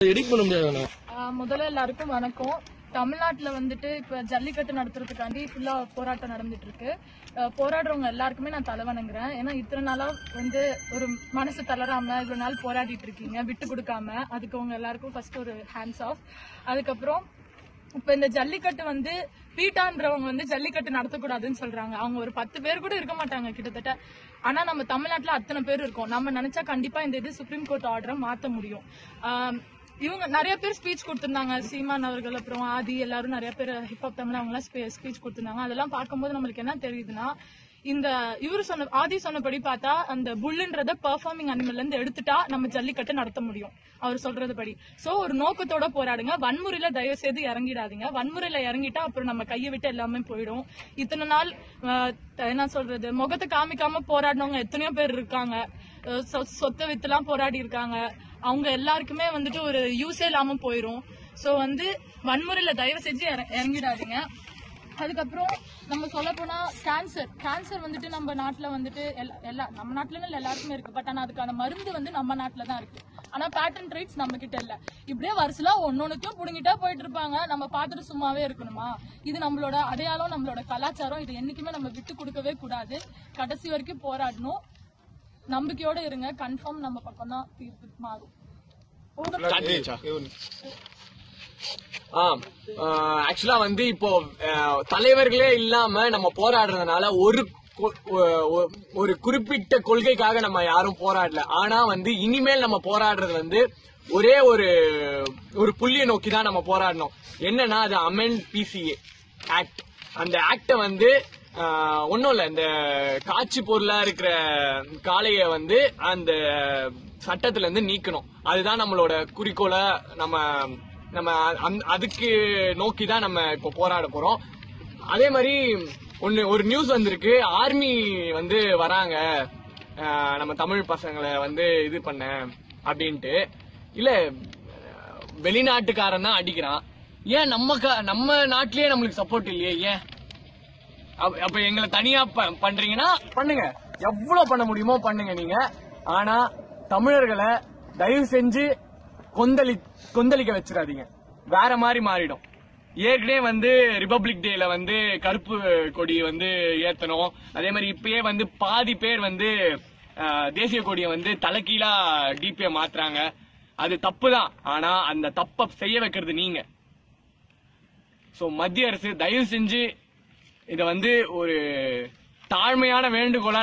Edit பண்ண முடியாது ஆஹ் முதல்ல எல்லாருக்கும் வணக்கம். தமிழ்நாட்டுல வந்துட்டு இப்ப ஜல்லிக்கட்டு நடத்துறதுக்காண்டி ஃபுல்லா போராட்டம் நடந்துட்டு இருக்கு போராடுறவங்க எல்லாருக்குமே நான் தலை வணங்குறேன் ஏன்னா இத்தனை நாளா வந்து ஒரு மனசு தளராம இவ்வளவு நாள் போராடிட்டு இருக்கீங்க விட்டு கொடுக்காம. அதுக்கு உங்க எல்லாருக்கும் ஃபர்ஸ்ட் ஒரு ஹேண்ட்ஸ் ஆஃப் அதுக்கப்புறம் இப்ப இந்த ஜல்லிக்கட்டு வந்து பீட்டான்றவங்க வந்து ஜல்லிக்கட்டு நடத்தக்கூடாதுன்னு சொல்றாங்க. அவங்க ஒரு பத்து பேர் கூட இருக்க மாட்டாங்க கிட்டத்தட்ட. ஆனா நம்ம தமிழ்நாட்டுல அத்தனை பேர் இருக்கோம். நம்ம நினைச்சா கண்டிப்பா இந்த இது சுப்ரீம் கோர்ட் ஆர்டரை மாத்த முடியும். இவங்க நிறைய பேர் ஸ்பீச் கொடுத்திருந்தாங்க. சீமான் அவர்கள் அப்புறம் ஆதி எல்லாரும் நிறைய பேர் ஹிப்ஹாப் தமிழ் அவங்க எல்லாம் ஸ்பீச் கொடுத்திருந்தாங்க. அதெல்லாம் பார்க்கும்போது நம்மளுக்கு என்ன தெரியுதுன்னா இந்த இவரு சொன்ன ஆதி சொன்னபடி பார்த்தா அந்த புல்லுன்றத பெர்ஃபார்மிங் அனிமல்ல இருந்து எடுத்துட்டா நம்ம ஜல்லிக்கட்டு நடத்த முடியும். அவர் சொல்றது படி. சோ ஒரு நோக்கத்தோட போராடுங்க. வன்முறையில தயவு செய்து இறங்கிடாதீங்க. வன்முறையில இறங்கிட்டா அப்புறம் நம்ம கையை விட்டு எல்லாமே போயிடும். இத்தனை நாள் என்ன சொல்றது முகத்தை காமிக்காம போராடினவங்க எத்தனையோ பேர் இருக்காங்க. சொத்தை வித்துலாம் போராடி இருக்காங்க அவங்க எல்லாருக்குமே வந்துட்டு ஒரு யூஸே இல்லாம போயிரும். சோ வந்து வன்முறையில தயவு செஞ்சு இறங்கிடாதீங்க. அதுக்கப்புறம் நம்ம சொல்ல போனா கேன்சர் கேன்சர் வந்துட்டு நம்ம நாட்டுல வந்துட்டு எல்லா- நம்ம நாட்டுல எல்லாருக்குமே இருக்கு. பட் ஆனா அதுக்கான மருந்து வந்து நம்ம நாட்டுல தான் இருக்கு. ஆனா பேட்டன் ரைட்ஸ் நம்ம கிட்ட இல்ல. இப்படியே வருஷலா ஒன்னொன்னுக்கும் புடுங்கிட்டா போயிட்டு இருப்பாங்க நம்ம பார்த்துட்டு சும்மாவே இருக்கணுமா? இது நம்மளோட அடையாளம் நம்மளோட கலாச்சாரம். இது என்னைக்குமே நம்ம விட்டு கொடுக்கவே கூடாது. கடைசி வரைக்கும் போராடணும். நம்பிக்கையோட இருங்க. கன்ஃபார்ம் நம்ம பக்கம் தான் தீர்ப்பு மாறும். ஆக்சுவலா வந்து இப்போ தலைவர்களே இல்லாம நம்ம போராடுறதுனால ஒரு கொ- ஒ- ஒ- ஒரு குறிப்பிட்ட கொள்கைக்காக நம்ம யாரும் போராடல. ஆனா வந்து இனிமேல் நம்ம போராடுறது வந்து ஒரே ஒரு ஒரு புள்ளியை நோக்கி தான் நம்ம போராடணும். என்னன்னா அது அமெண்ட் பிசிஏ ஆக்ட் அந்த ஆக்ட வந்து ஒன்றும் இல்லை. இந்த காட்சி பொருளாக இருக்கிற காளையை வந்து அந்த சட்டத்திலேருந்து நீக்கணும். அதுதான் நம்மளோட குறிக்கோளை நம்ம நம்ம அதுக்கு நோக்கி தான் நம்ம இப்போ போராட போகிறோம் அதே மாதிரி ஒன்று ஒரு நியூஸ் வந்திருக்கு. ஆர்மி வந்து வராங்க. நம்ம தமிழ் பசங்களை வந்து இது பண்ண அப்படின்ட்டு. இல்லை வெளிநாட்டுக்காரன் தான் அடிக்கிறான். ஏன் நம்ம நம்ம நாட்டிலேயே நம்மளுக்கு சப்போர்ட் இல்லையே? ஏன்? அப்ப- எங்களை தனியா ப- பண்றீங்கன்னா பண்ணுங்க. எவ்வளவு பண்ண முடியுமோ பண்ணுங்க நீங்க. ஆனா தமிழர்களை தயவு செஞ்சு கொந்தளி கொந்தளிக்க வச்சிடாதீங்க. வேற மாதிரி மாறிடும். ஏற்கனவே வந்து ரிபப்ளிக் டேல வந்து கருப்பு கொடி வந்து ஏத்தணும். அதே மாதிரி இப்பயே வந்து பாதி பேர் வந்து தேசிய கொடியை வந்து தலைகீழா டிபியை மாத்துறாங்க. அது தப்பு தான் ஆனா அந்த தப்ப செய்ய வைக்கிறது நீங்க. சோ மத்திய அரசு தயவு செஞ்சு இத வந்து ஒரு தாழ்மையான வேண்டுகோளா